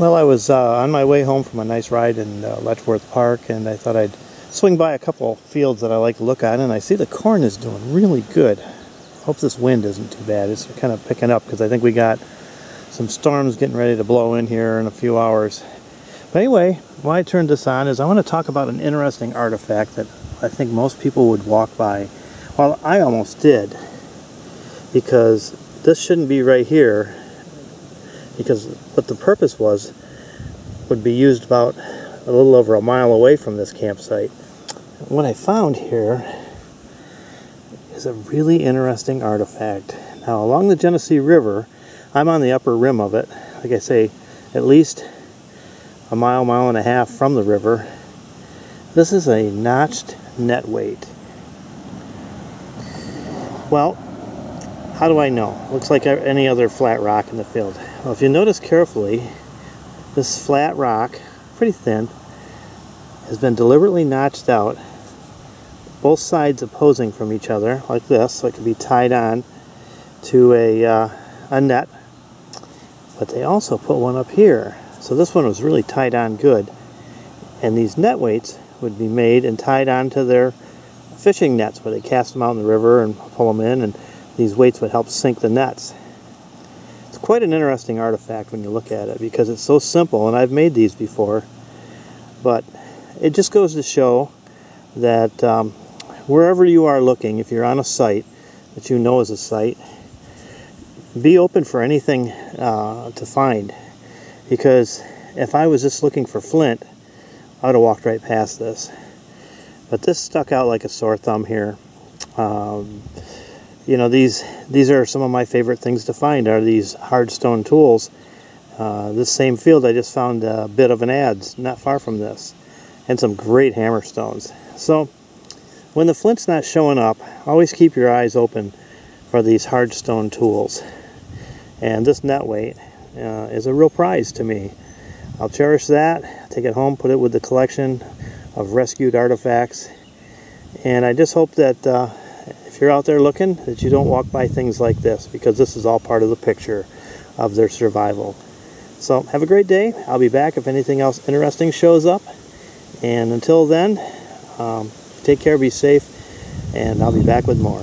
Well, I was uh, on my way home from a nice ride in uh, Letchworth Park, and I thought I'd swing by a couple fields that I like to look at, and I see the corn is doing really good. Hope this wind isn't too bad. It's kind of picking up because I think we got some storms getting ready to blow in here in a few hours. But anyway, why I turned this on is I want to talk about an interesting artifact that I think most people would walk by. Well, I almost did because this shouldn't be right here because what the purpose was would be used about a little over a mile away from this campsite. What I found here is a really interesting artifact. Now along the Genesee River, I'm on the upper rim of it, like I say, at least a mile, mile and a half from the river. This is a notched net weight. Well, how do I know? Looks like any other flat rock in the field. Well, if you notice carefully, this flat rock, pretty thin, has been deliberately notched out, both sides opposing from each other, like this, so it can be tied on to a, uh, a net. But they also put one up here. So this one was really tied on good. And these net weights would be made and tied onto their fishing nets where they cast them out in the river and pull them in and these weights would help sink the nets. It's quite an interesting artifact when you look at it because it's so simple and I've made these before but it just goes to show that um, wherever you are looking if you're on a site that you know is a site be open for anything uh, to find because if I was just looking for flint I would have walked right past this but this stuck out like a sore thumb here um, you know these these are some of my favorite things to find are these hard stone tools. Uh, this same field I just found a bit of an adze not far from this and some great hammer stones. So when the flint's not showing up always keep your eyes open for these hard stone tools. And this net weight uh, is a real prize to me. I'll cherish that take it home put it with the collection of rescued artifacts. And I just hope that uh, you're out there looking, that you don't walk by things like this because this is all part of the picture of their survival. So have a great day. I'll be back if anything else interesting shows up. And until then, um, take care, be safe, and I'll be back with more.